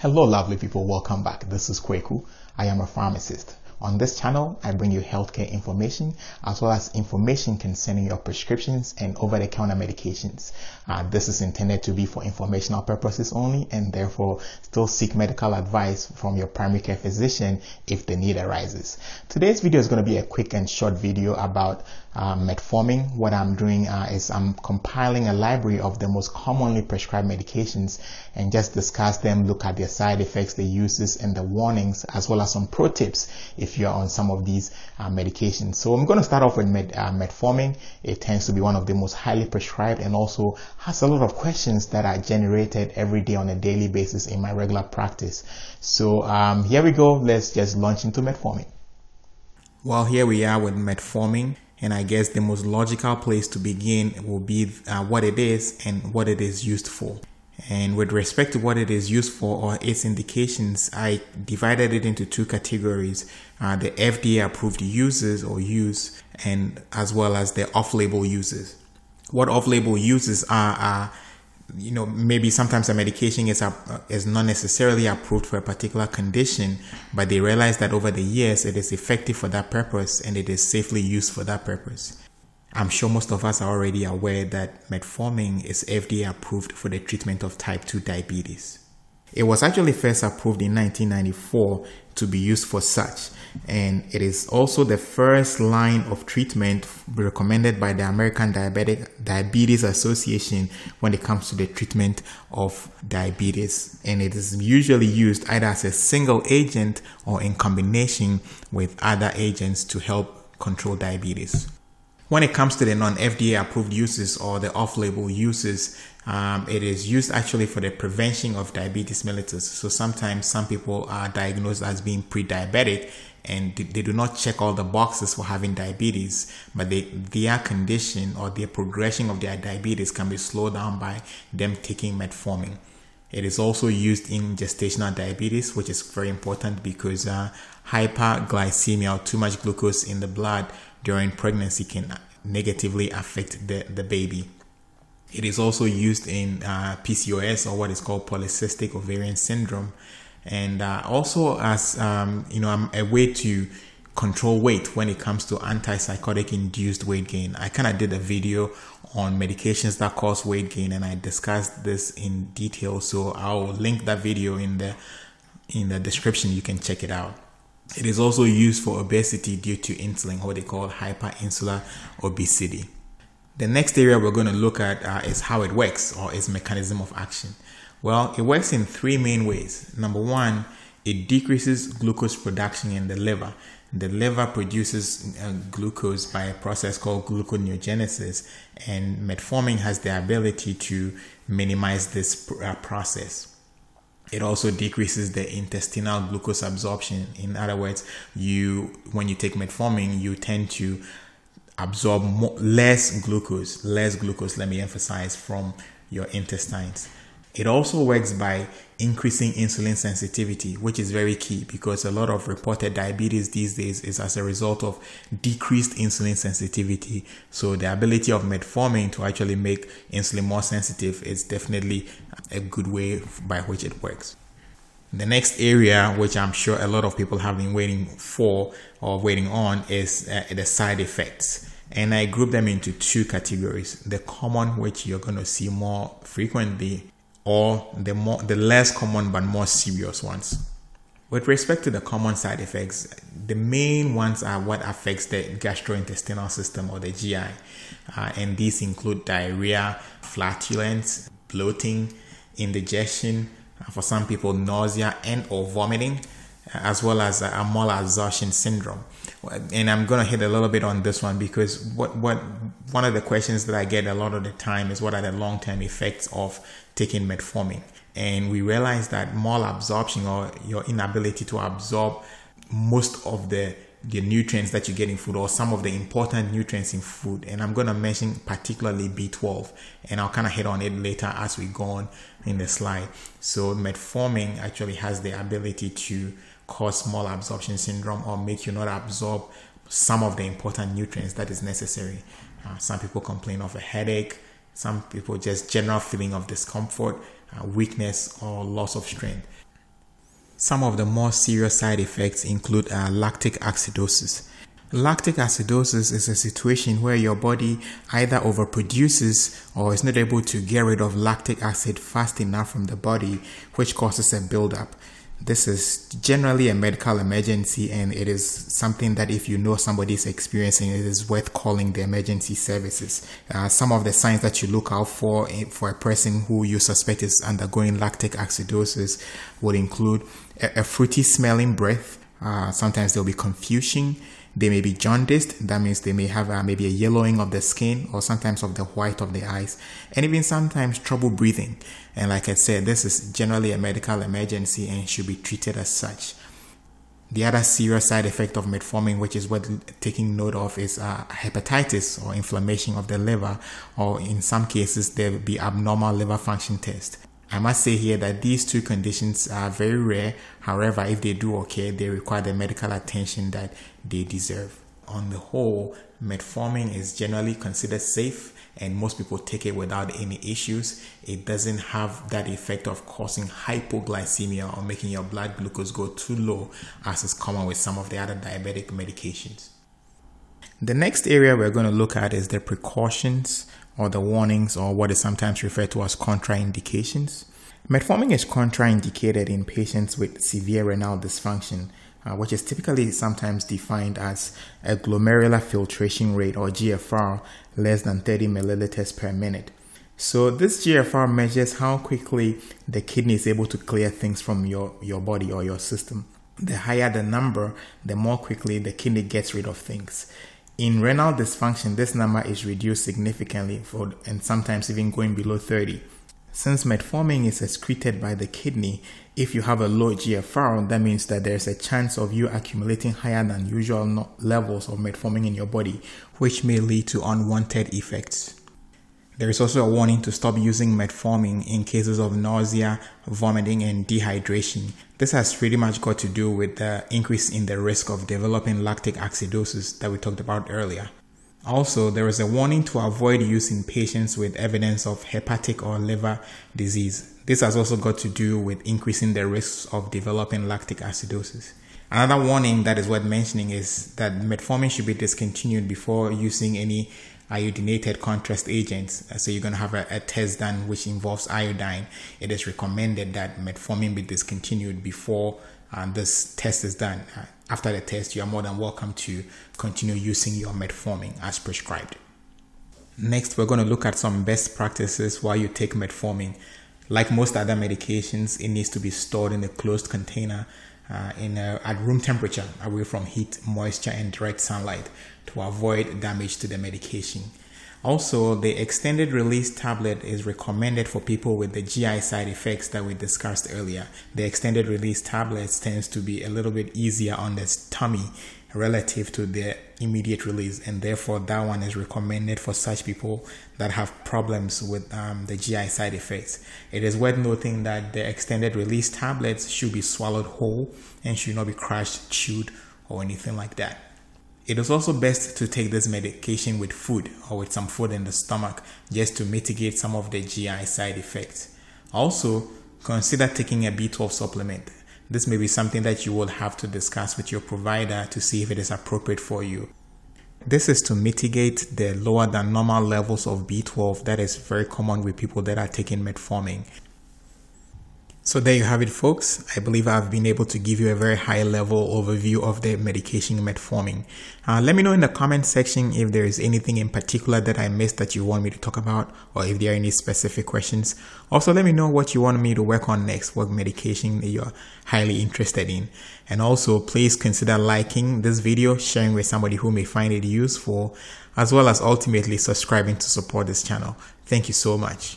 Hello, lovely people. Welcome back. This is Kweku. I am a pharmacist. On this channel, I bring you healthcare information as well as information concerning your prescriptions and over-the-counter medications. Uh, this is intended to be for informational purposes only and therefore still seek medical advice from your primary care physician if the need arises. Today's video is going to be a quick and short video about uh, metformin. What I'm doing uh, is I'm compiling a library of the most commonly prescribed medications and just discuss them, look at their side effects, the uses and the warnings as well as some pro tips if if you're on some of these uh, medications. So I'm going to start off with med, uh, metformin. It tends to be one of the most highly prescribed and also has a lot of questions that are generated every day on a daily basis in my regular practice. So um, here we go. Let's just launch into metformin. Well, here we are with metformin. And I guess the most logical place to begin will be uh, what it is and what it is used for. And with respect to what it is used for or its indications, I divided it into two categories uh, the FDA approved uses or use, and as well as the off label uses. What off label uses are, are you know, maybe sometimes a medication is, uh, is not necessarily approved for a particular condition, but they realize that over the years it is effective for that purpose and it is safely used for that purpose. I'm sure most of us are already aware that metformin is FDA approved for the treatment of type 2 diabetes. It was actually first approved in 1994 to be used for such, and it is also the first line of treatment recommended by the American Diabetic Diabetes Association when it comes to the treatment of diabetes. And it is usually used either as a single agent or in combination with other agents to help control diabetes. When it comes to the non-FDA approved uses or the off-label uses, um, it is used actually for the prevention of diabetes mellitus. So sometimes some people are diagnosed as being pre-diabetic and they do not check all the boxes for having diabetes, but they, their condition or their progression of their diabetes can be slowed down by them taking metformin. It is also used in gestational diabetes, which is very important because uh, hyperglycemia or too much glucose in the blood during pregnancy can negatively affect the, the baby. It is also used in uh, PCOS or what is called polycystic ovarian syndrome, and uh, also as um, you know um, a way to control weight when it comes to antipsychotic induced weight gain. I kind of did a video on medications that cause weight gain, and I discussed this in detail. So I'll link that video in the in the description. You can check it out. It is also used for obesity due to insulin, what they call hyperinsular obesity. The next area we're going to look at uh, is how it works or its mechanism of action. Well, it works in three main ways. Number one, it decreases glucose production in the liver. The liver produces uh, glucose by a process called gluconeogenesis, and metformin has the ability to minimize this uh, process. It also decreases the intestinal glucose absorption. In other words, you when you take metformin, you tend to absorb more, less glucose, less glucose. Let me emphasize from your intestines. It also works by increasing insulin sensitivity, which is very key because a lot of reported diabetes these days is as a result of decreased insulin sensitivity. So the ability of metformin to actually make insulin more sensitive is definitely a good way by which it works. The next area, which I'm sure a lot of people have been waiting for or waiting on, is uh, the side effects. And I group them into two categories the common, which you're going to see more frequently, or the more the less common but more serious ones. With respect to the common side effects, the main ones are what affects the gastrointestinal system or the GI, uh, and these include diarrhea, flatulence, bloating, indigestion, uh, for some people nausea and or vomiting, as well as uh, a malabsorption syndrome. And I'm going to hit a little bit on this one because what what one of the questions that I get a lot of the time is what are the long-term effects of taking metformin. And we realize that malabsorption or your inability to absorb most of the the nutrients that you get in food or some of the important nutrients in food. And I'm going to mention particularly B12 and I'll kind of hit on it later as we go on in the slide. So metformin actually has the ability to cause malabsorption syndrome or make you not absorb some of the important nutrients that is necessary. Uh, some people complain of a headache, some people just general feeling of discomfort, uh, weakness, or loss of strength. Some of the more serious side effects include uh, lactic acidosis. Lactic acidosis is a situation where your body either overproduces or is not able to get rid of lactic acid fast enough from the body, which causes a buildup. This is generally a medical emergency, and it is something that if you know somebody is experiencing, it is worth calling the emergency services. Uh, some of the signs that you look out for eh, for a person who you suspect is undergoing lactic acidosis would include a, a fruity smelling breath. Uh, sometimes there'll be confusion they may be jaundiced, that means they may have uh, maybe a yellowing of the skin or sometimes of the white of the eyes, and even sometimes trouble breathing. And like I said, this is generally a medical emergency and should be treated as such. The other serious side effect of metformin, which is worth taking note of, is uh, hepatitis or inflammation of the liver, or in some cases, there will be abnormal liver function test. I must say here that these two conditions are very rare. However, if they do occur, they require the medical attention that they deserve. On the whole, metformin is generally considered safe and most people take it without any issues. It doesn't have that effect of causing hypoglycemia or making your blood glucose go too low as is common with some of the other diabetic medications. The next area we're going to look at is the precautions or the warnings or what is sometimes referred to as contraindications. Metformin is contraindicated in patients with severe renal dysfunction, uh, which is typically sometimes defined as a glomerular filtration rate or GFR less than 30 milliliters per minute. So this GFR measures how quickly the kidney is able to clear things from your, your body or your system. The higher the number, the more quickly the kidney gets rid of things. In renal dysfunction, this number is reduced significantly for, and sometimes even going below 30. Since metformin is excreted by the kidney, if you have a low GFR, that means that there's a chance of you accumulating higher than usual levels of metformin in your body, which may lead to unwanted effects. There is also a warning to stop using metformin in cases of nausea, vomiting, and dehydration. This has pretty much got to do with the increase in the risk of developing lactic acidosis that we talked about earlier. Also, there is a warning to avoid use in patients with evidence of hepatic or liver disease. This has also got to do with increasing the risks of developing lactic acidosis. Another warning that is worth mentioning is that metformin should be discontinued before using any iodinated contrast agents. Uh, so you're going to have a, a, test done which involves iodine. It is recommended that metformin be discontinued before uh, this test is done. Uh, after the test, you are more than welcome to continue using your metformin as prescribed. Next, we're going to look at some best practices while you take metformin. Like most other medications, it needs to be stored in a closed container uh, in a, at room temperature, away from heat, moisture, and direct sunlight to avoid damage to the medication. Also, the extended release tablet is recommended for people with the GI side effects that we discussed earlier. The extended release tablets tends to be a little bit easier on the tummy relative to the immediate release, and therefore that one is recommended for such people that have problems with um, the GI side effects. It is worth noting that the extended release tablets should be swallowed whole and should not be crushed, chewed, or anything like that. It is also best to take this medication with food or with some food in the stomach just to mitigate some of the GI side effects. Also, consider taking a B12 supplement. This may be something that you will have to discuss with your provider to see if it is appropriate for you. This is to mitigate the lower than normal levels of B12 that is very common with people that are taking metformin. So there you have it, folks. I believe I've been able to give you a very high level overview of the medication metformin. Uh, let me know in the comment section if there is anything in particular that I missed that you want me to talk about or if there are any specific questions. Also, let me know what you want me to work on next, what medication you're highly interested in. And also, please consider liking this video, sharing with somebody who may find it useful, as well as ultimately subscribing to support this channel. Thank you so much.